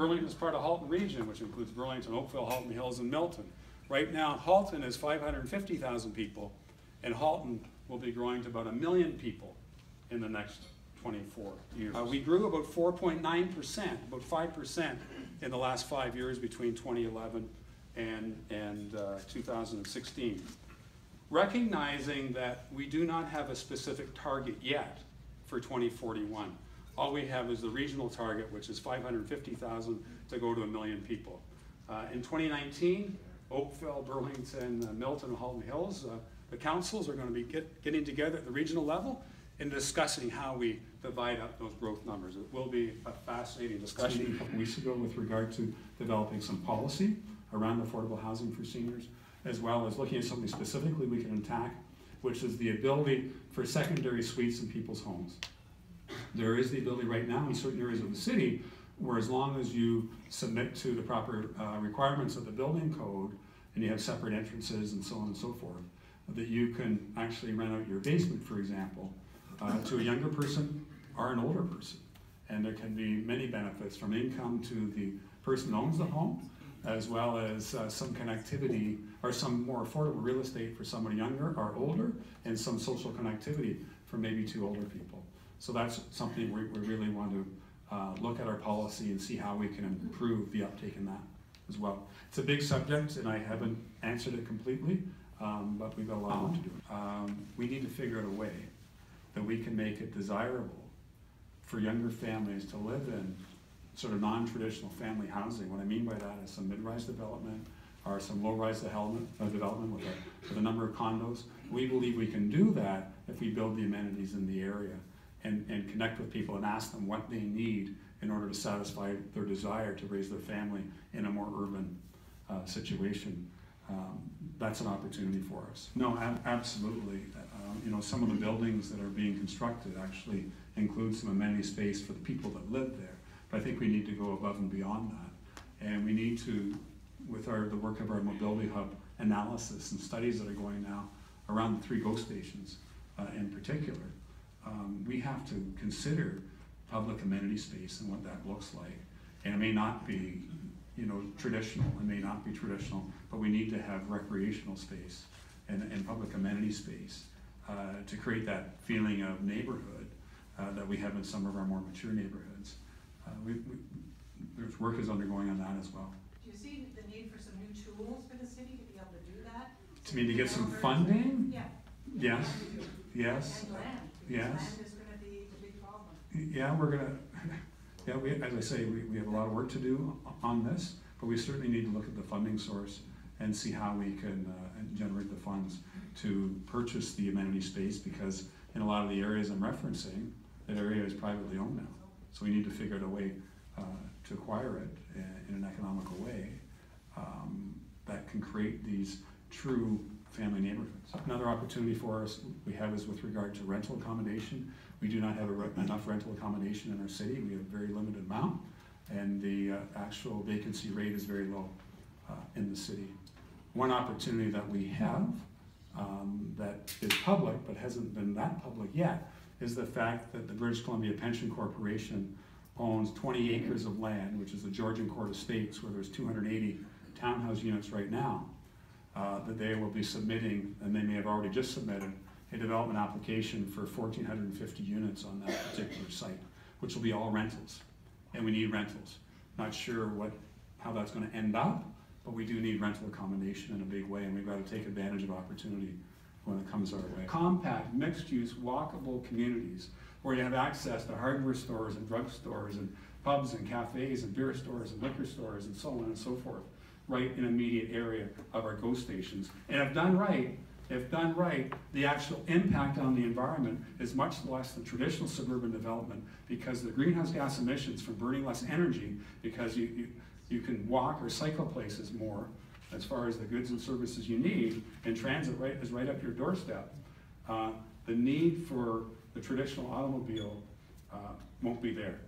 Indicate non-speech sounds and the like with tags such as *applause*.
Burlington is part of Halton Region, which includes Burlington, Oakville, Halton Hills, and Milton. Right now, Halton is 550,000 people, and Halton will be growing to about a million people in the next 24 years. Uh, we grew about 4.9%, about 5% in the last five years between 2011 and, and uh, 2016. Recognizing that we do not have a specific target yet for 2041. All we have is the regional target, which is 550,000 to go to a million people. Uh, in 2019, Oakville, Burlington, uh, Milton, and Halton Hills, uh, the councils are going to be get, getting together at the regional level and discussing how we divide up those growth numbers. It will be a fascinating discussion. A couple weeks ago with regard to developing some policy around affordable housing for seniors, as well as looking at something specifically we can attack, which is the ability for secondary suites in people's homes. There is the ability right now in certain areas of the city where as long as you submit to the proper uh, requirements of the building code and you have separate entrances and so on and so forth, that you can actually rent out your basement, for example, uh, to a younger person or an older person. And there can be many benefits from income to the person who owns the home, as well as uh, some connectivity or some more affordable real estate for someone younger or older, and some social connectivity for maybe two older people. So that's something we, we really want to uh, look at our policy and see how we can improve the uptake in that as well. It's a big subject, and I haven't answered it completely, um, but we've got a lot to do. Um, we need to figure out a way that we can make it desirable for younger families to live in sort of non-traditional family housing. What I mean by that is some mid-rise development or some low-rise development, uh, development with, a, with a number of condos. We believe we can do that if we build the amenities in the area and, and connect with people and ask them what they need in order to satisfy their desire to raise their family in a more urban uh, situation. Um, that's an opportunity for us. No, ab absolutely. Um, you know, some of the buildings that are being constructed actually include some amenity space for the people that live there. But I think we need to go above and beyond that. And we need to, with our the work of our mobility hub analysis and studies that are going now around the three GO stations uh, in particular, um, we have to consider public amenity space and what that looks like. And it may not be, you know, traditional, it may not be traditional, but we need to have recreational space and, and public amenity space uh, to create that feeling of neighborhood uh, that we have in some of our more mature neighborhoods. Uh, we, we, there's work is undergoing on that as well. Do you see the need for some new tools for the city to be able to do that? To mean to get some funding? Yeah. Yes, yes, And land, yes. land is gonna be the big problem. yeah, we're gonna, *laughs* yeah, we, as I say, we, we have a lot of work to do on this, but we certainly need to look at the funding source and see how we can uh, generate the funds to purchase the amenity space because in a lot of the areas I'm referencing, that area is privately owned now. So we need to figure out a way uh, to acquire it in, in an economical way um, that can create these true family neighborhoods. Another opportunity for us we have is with regard to rental accommodation. We do not have re enough rental accommodation in our city. We have a very limited amount, and the uh, actual vacancy rate is very low uh, in the city. One opportunity that we have um, that is public but hasn't been that public yet is the fact that the British Columbia Pension Corporation owns 20 acres of land, which is the Georgian Court Estates, where there's 280 townhouse units right now, uh, that they will be submitting, and they may have already just submitted, a development application for 1,450 units on that particular site, which will be all rentals. And we need rentals. Not sure what, how that's going to end up, but we do need rental accommodation in a big way, and we've got to take advantage of opportunity when it comes our way. Compact, mixed-use, walkable communities where you have access to hardware stores and drugstores and pubs and cafes and beer stores and liquor stores and so on and so forth, right in immediate area of our GO stations. And if done right, if done right, the actual impact on the environment is much less than traditional suburban development because the greenhouse gas emissions from burning less energy because you, you you can walk or cycle places more as far as the goods and services you need, and transit right is right up your doorstep. Uh, the need for the traditional automobile uh, won't be there.